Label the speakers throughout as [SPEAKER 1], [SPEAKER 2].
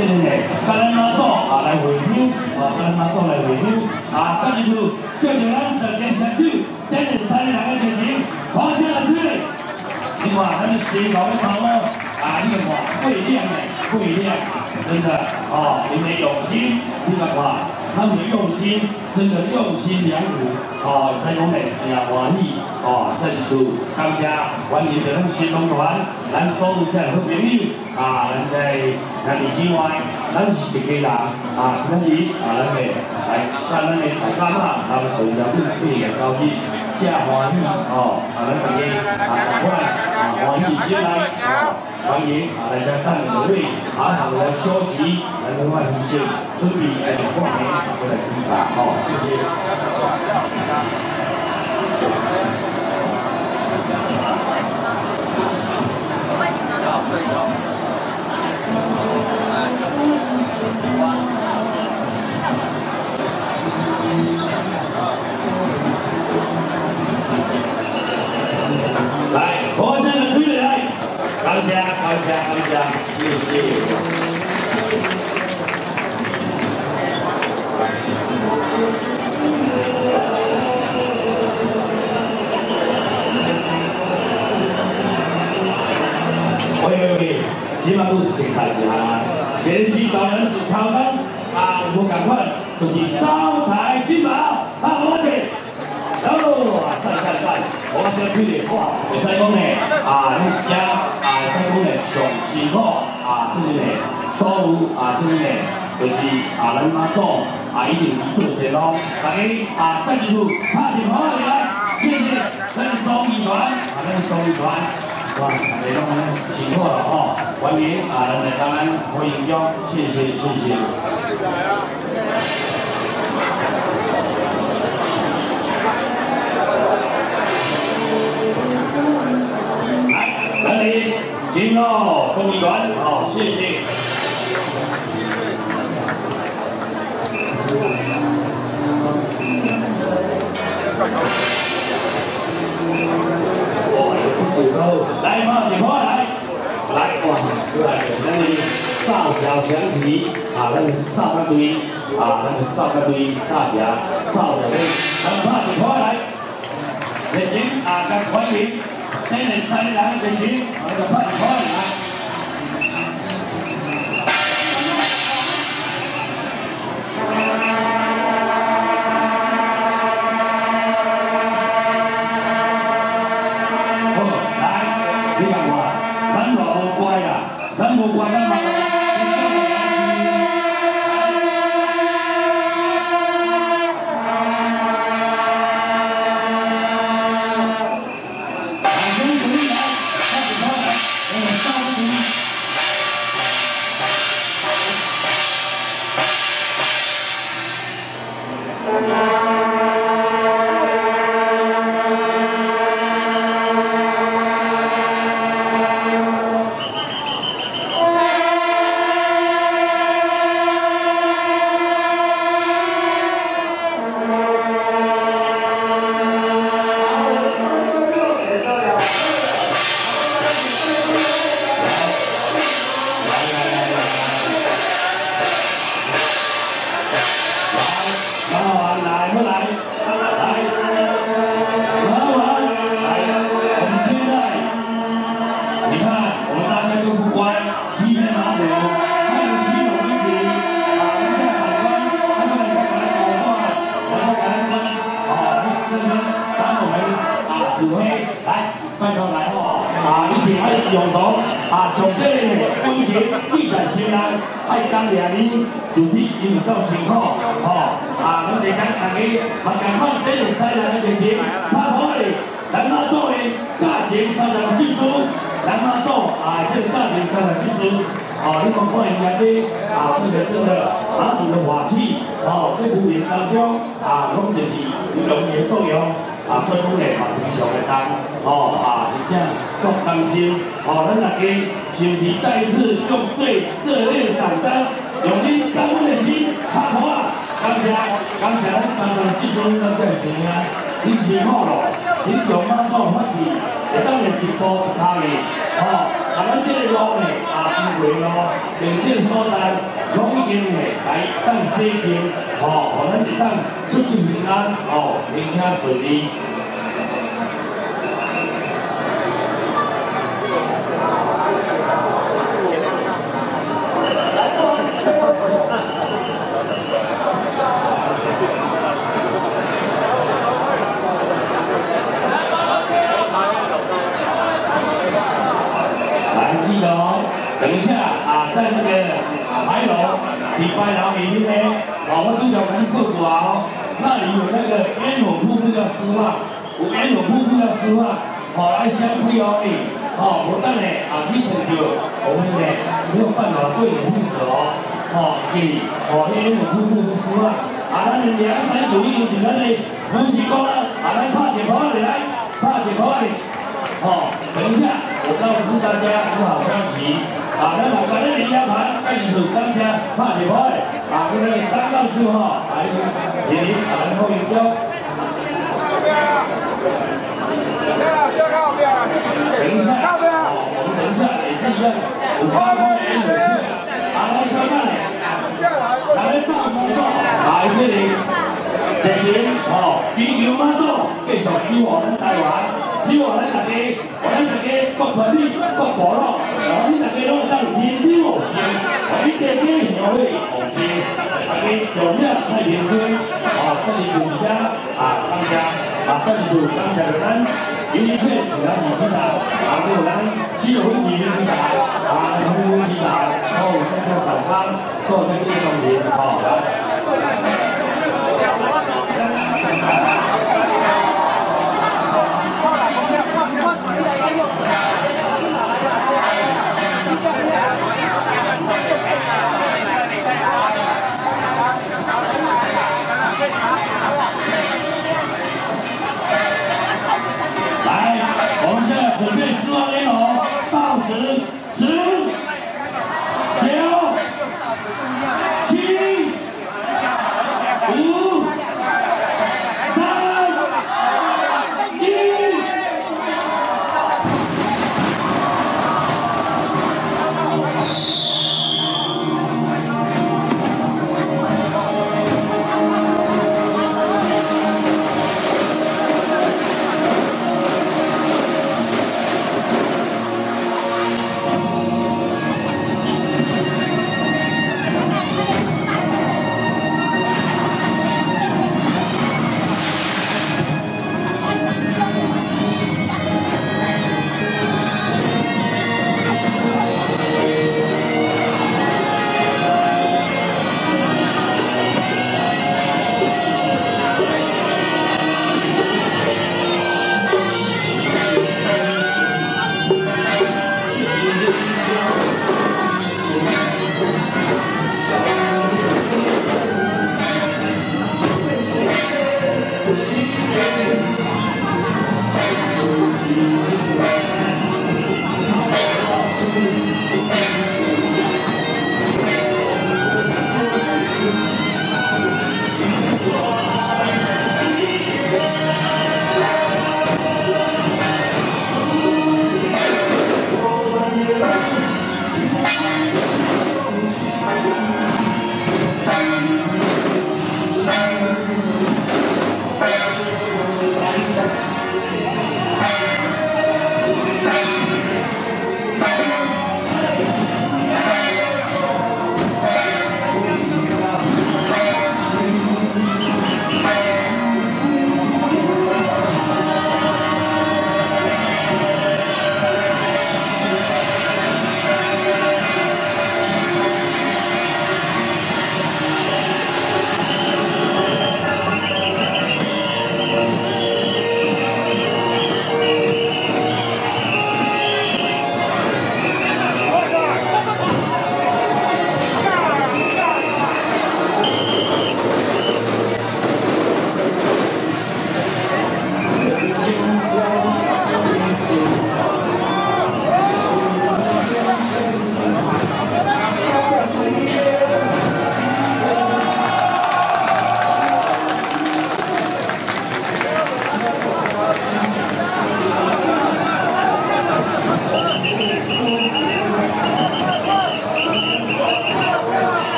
[SPEAKER 1] 这个呢，跟咱妈祖啊来回乡，啊跟咱妈祖来回乡，啊，这就是叫着咱十件香酒，点着。三两个钱钱，花钱来去。另外，咱新老的头哦，啊，你看不一样的，不一样，真的哦，你们用心，你看看。他们的用心，真的用心良苦，哦，使讲嘞真欢喜，哦，这就是感谢欢迎咱新农团，咱所有的好朋友，啊，咱在咱的之外，咱是一家人，啊，今日啊，咱的来，咱的大家嘛，咱们从小就培养到起，真欢喜，哦，啊，咱大家啊，赶快啊，欢喜先来，哦，欢迎啊，来在等各位，好好来休息，来另外一些准备来过年。过来听吧，好，谢谢。来，谢，谢谢。起码都是食材食啊，前世导人靠灯啊，有无共款？就是招财进宝，啊，我哋，哦，赞赞赞，我先推你话，会使讲呢，啊，你家啊，会使讲呢，上辛苦啊，这个呢，所有啊，这个呢，就是啊，咱妈祖啊，一定做些咯，大家啊，再继续拍电话来，谢谢，咱综艺团啊，咱综艺团。哇，你都辛苦了哦！欢迎啊，来咱们欢迎哟，谢谢谢谢。你进哦，公益团哦，谢谢。来嘛，电话来，来哇，来，咱的少小祥旗啊，咱的少大队啊，咱的少大队大家少小队，咱拍电话来，热情啊，跟欢迎，今年三人热情，我们拍电话来。用到啊，上这个温泉地产先来，爱讲两年，就是因为够辛苦，吼啊，我哋讲大家，大家看这个西南的天气，他好哩，咱妈做的价钱上涨技术，咱妈做啊，这个价钱上涨技术，哦，你看看人家这啊，这个这个马祖的法器，哦，这五年当中啊，拢就是有龙年作用。啊，所以讲咧嘛，非常的单，哦啊，真正足担心，哦，咱大家是不是再一次用最热烈的掌声，用你感恩的心拍鼓啊！感谢，感谢咱三位技术人在前啊，你辛苦咯，你用马做发气，会当然一步一脚的，哦，啊，咱这个路呢，啊，因为咯，边境所在。拢已经诶来当洗净，吼，互咱会当出入平安，吼，行车顺利。等一下啊，在那个牌楼，礼拜楼里面呢，哦，我都要跟你报告哦，那里有那个烟火瀑布要施放，有烟火瀑布要施放，好来消费哦，哦，不但呢啊，你看到我们呢没有办法对你负责哦，哦，给哦烟火瀑布施放，啊，咱的两山主义就是咱的呼吸功能，啊，来拍解剖的来，拍解剖的，哦，等一下，我告诉大家一个好消息。啊，咱大家咧领奖牌，继续感谢拍电话的，啊，今日张教授吼，来莅临咱们后院中。靠边啊！对了，先靠边啊！等一下，靠边啊！我们等一下也是一样，靠边，靠边。啊，来小曼嘞，来大妈座，来这里，热情吼，啤酒妈座，继续希望咱台湾。希望咱大家，咱大家各团体、各部落，哦，你大家拢当天天好心，哦，你家家乡会好心，大家做咩太认真，哦，这里就家啊，感谢啊，这里就感谢咱云林县自然基金啊，还有咱西游基金啊，啊，西游基金啊，哦，在做导航，做这些东西，好。The big slutty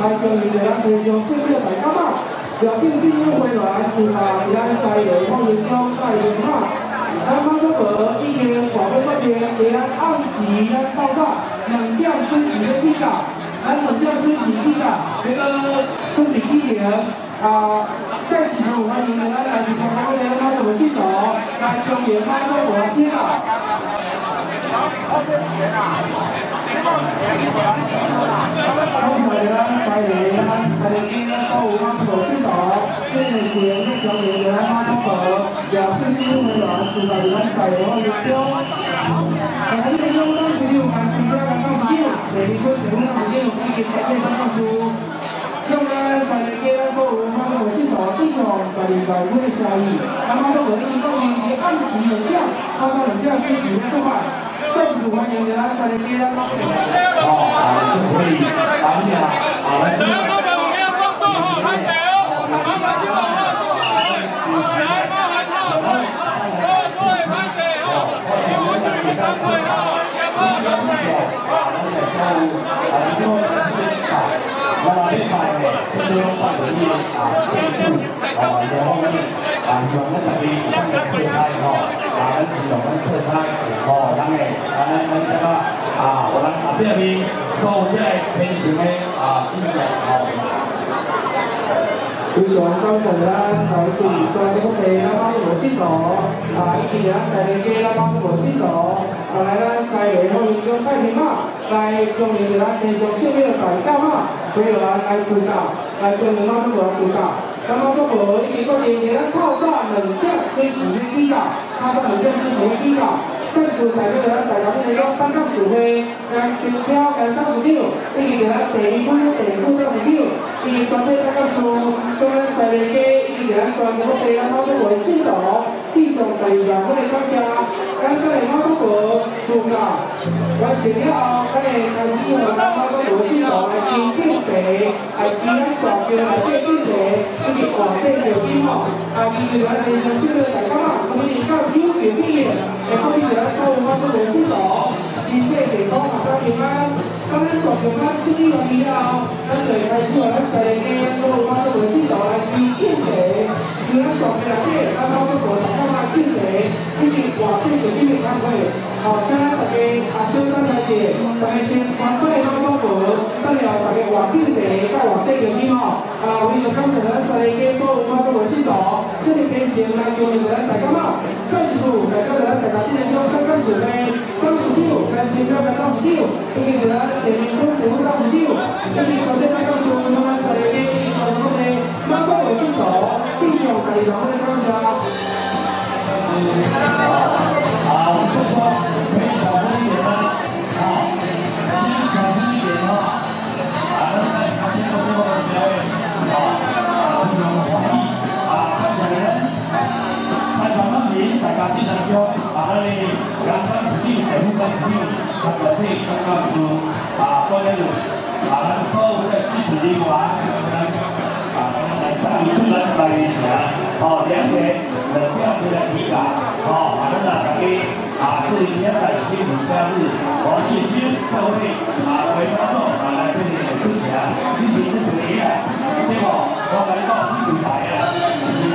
[SPEAKER 2] 来向你们来向世界大家好，要紧紧回来油欢迎高黄金招牌，来向中国一年广东过边，也按时的报道，两辆奔驰的低价，两辆奔驰地价，这个分离一年啊，再次欢迎你们来！你们过年了，什么地方来？兄弟们中国介绍，哪里好过年啊？ 시에 행정 예결을 하는 거 옆에 지금을 넣었으니까 이런 사이로 있고 그런데 이런 지금만 진짜가 또 그리고 대부분 그게 높기 때문에 그래서 그러면 살게라서 오면 훨씬 더 뛰죠 그리고 얼굴의 차이 아마도 머리 이거는 이게 한시였죠 하고는 그냥 그 주에서만
[SPEAKER 1] 好，我们会，咱们啊，我们。啊，我们这边做这平时的啊，好。
[SPEAKER 2] 有喜欢双啦的呢来这里抓都可以来帮助我洗啊一点给它甩机啦来帮助我洗手来呢下一位欢迎跟太平嘛来跟我给他进行下面的祷告啊朋友来拍支来跟我们帮助我们那么多朋友一起做给你来靠上冷静支持滴滴答靠上冷静支持滴滴答这次代表咱台湾的咱党党主席，咱周彪咱党主席，以及咱第一班第二副党主席，以及团队党党组，跟咱三连队，以及咱全国第一党组委系统，非常感谢咱的感谢，感谢咱党组组长，成了后，咱来，来来，来。可以上天入地也可以来到我们的左心房喜鹊给猫打招呼啦当然左边跟它是一模一样啊来腿来膝往下一我们的左心房来比只要小朋友进来，他告诉我他妈进来，进去我进去进去开。大家大家阿叔大小姐，大家先欢快到中国，代表大家我进来到我这个地方。啊，为了刚才的三个说五分钟的，这里边先来给我们来打个帽，再次祝个人大家新年要开开准备。倒数第，跟前面的倒数第六，跟你的前面的倒数第六，跟你昨天的倒数第，慢慢走，慢慢走，慢走。
[SPEAKER 1] 啊，关键就是把那个错误的基础的挖。你出门买雨伞好两点我们的来抵挡好把灯啊祝你天百幸福加入王艺兴各位啊观众啊来这里演出前进行一次体验最后我来到第五排啊第一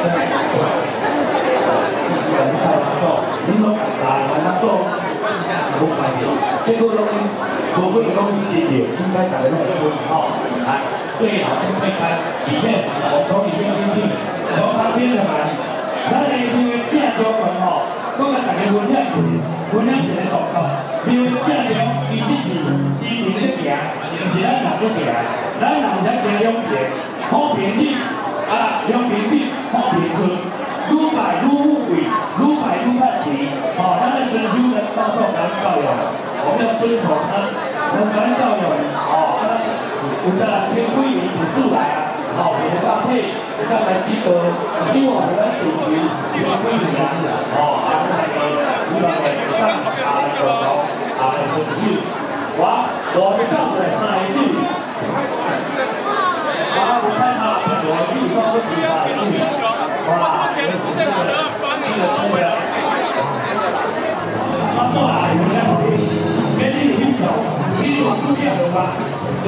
[SPEAKER 1] 对对好谢谢来来大家坐了会给到一点点应该感动的作来最好就是看一切我从里面进去，从旁边的门，咱来因为变多款吼，各个大家分享，分享一个广告，因为变必，其实是市民的行，不是咱人的行，咱人才叫用田，好平地啊，用平地，好平村，如卖如富贵，如卖如赚钱，好、哦，咱要遵守咱高雄人道育，我们要遵守我们咱教育，吼、有得千几年补助来啊，哦，别个搭配，别个来几个，希望咱地区千几年哦，啊，来个，希望来咱啊个高啊来遵守。我我的教材三个字。啊，我看他，我地方不知道，哇，这个是这个这个这个，他做哪里的？给你很小，给你往书店走吧，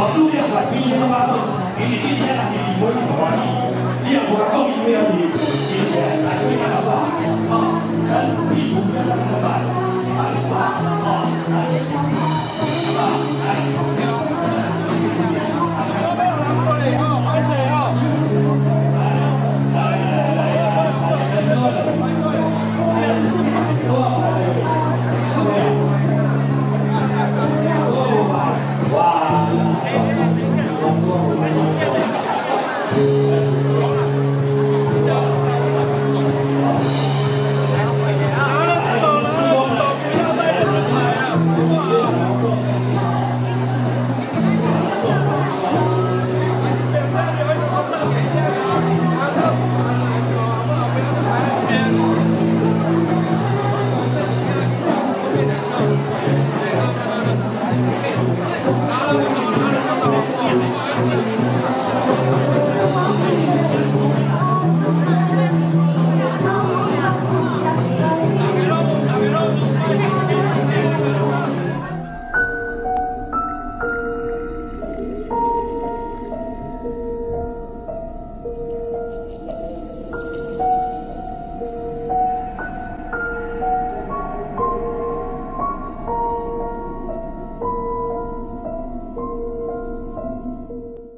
[SPEAKER 1] 我祝愿我的你弟们发抖，一年一年来得多么容易，一年不一年，一年来得非常快。好，一五二二二。